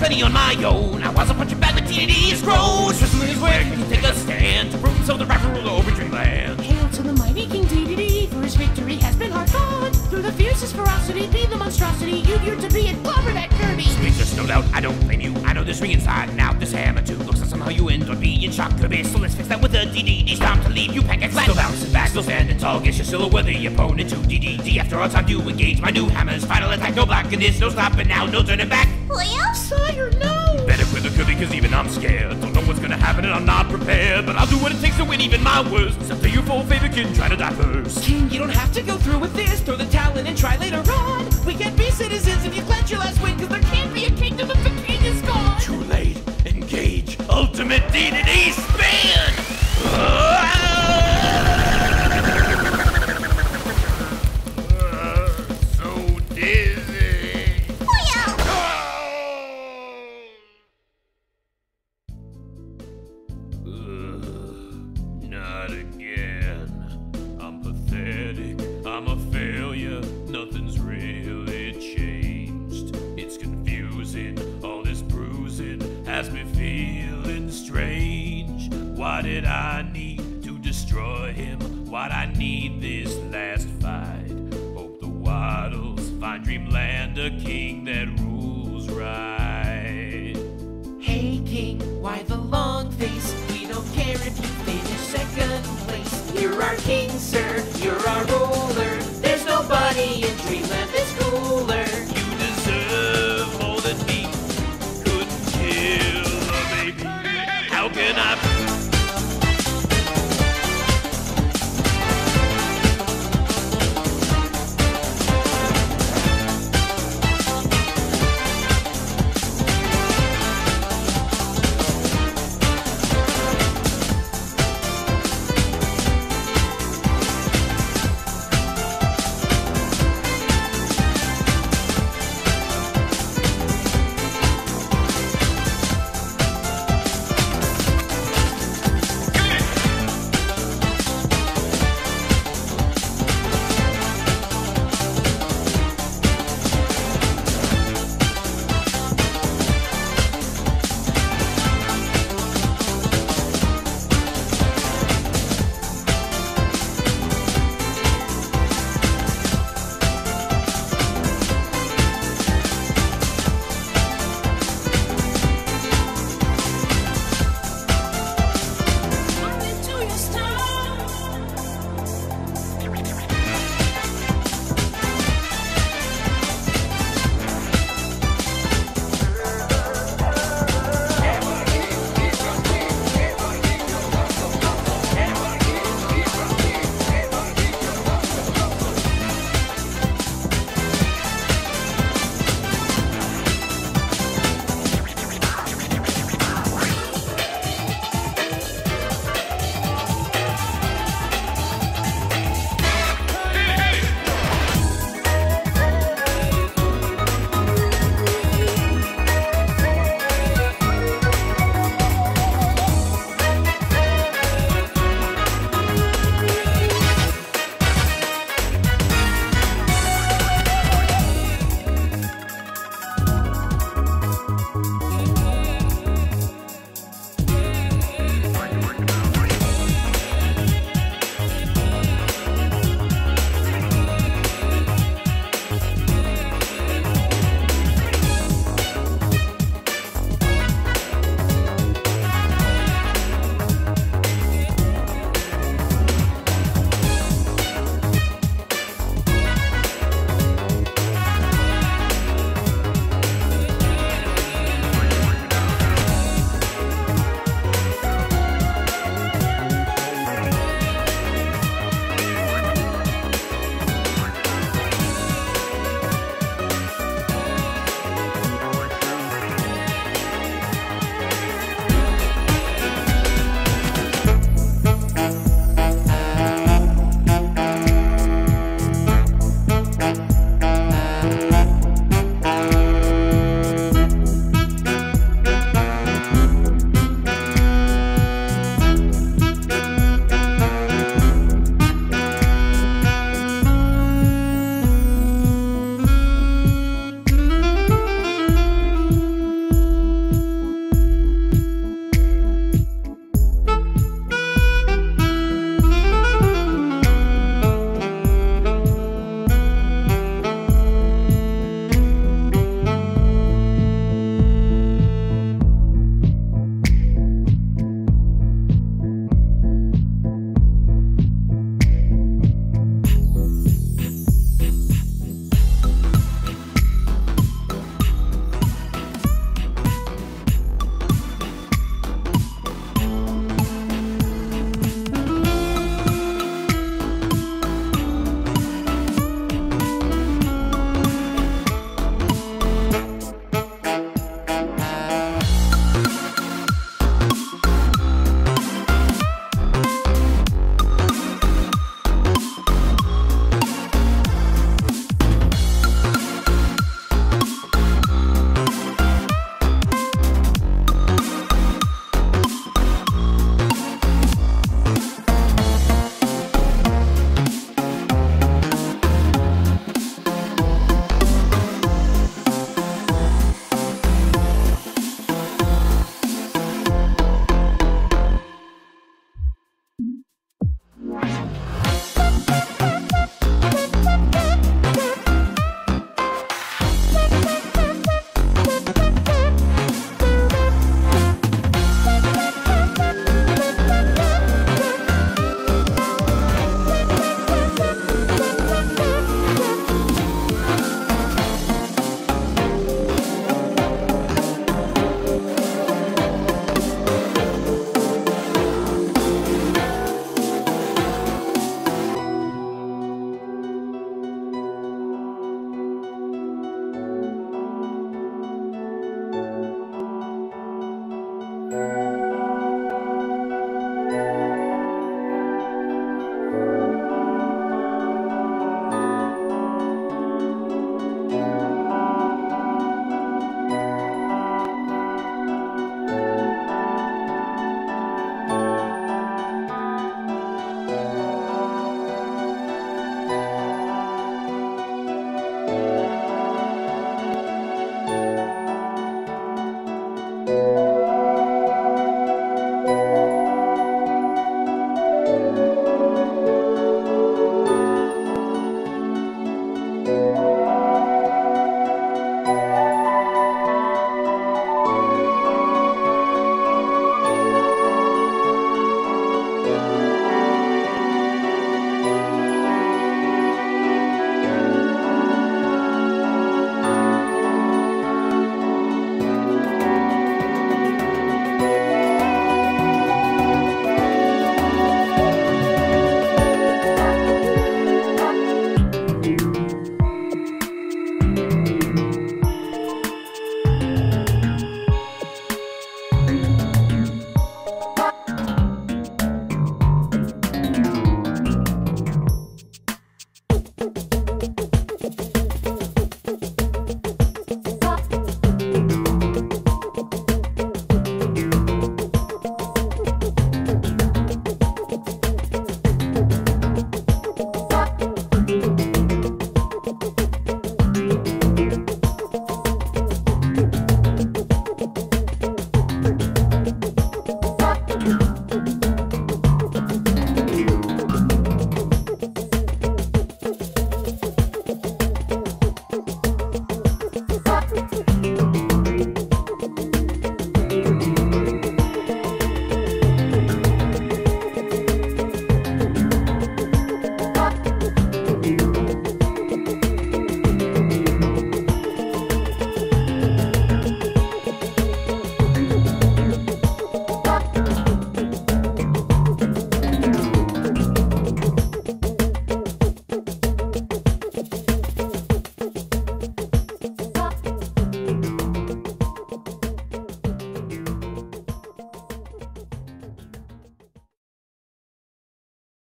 plenty on my own. I was a punch bag, but DDD is gross. Switzerland is where can take a stand to prove himself the rightful ruler over Dreamland. Hail to the mighty King DDD, for his victory has been hard fought. Through the fiercest ferocity, be the monstrosity you feared to be, and clobber that Kirby. Just no doubt, I don't blame you. I know this ring inside and out. This hammer too looks like somehow you end up being shock Kirby. So let's fix that with a DDD stomp to leave you pancake flat. Still bouncing back, still standing tall. Guess you're still a worthy opponent to DDD. After all time to engage my new hammer's final attack. No blocking this, no stopping now, no turning back. Well, Sire, no! Better quit the Kirby, cause even I'm scared. Don't know what's gonna happen and I'm not prepared. But I'll do what it takes to win even my worst. Except to your full favorite kid try to die first. King, you don't have to go through with this. Throw the talent and try later on. We can't be citizens if you pledge your last win, cause there Ultimate DDD Dreamland a king that rules right. Hey, King, why the long face? We don't care if you finish second place. You're our king, sir.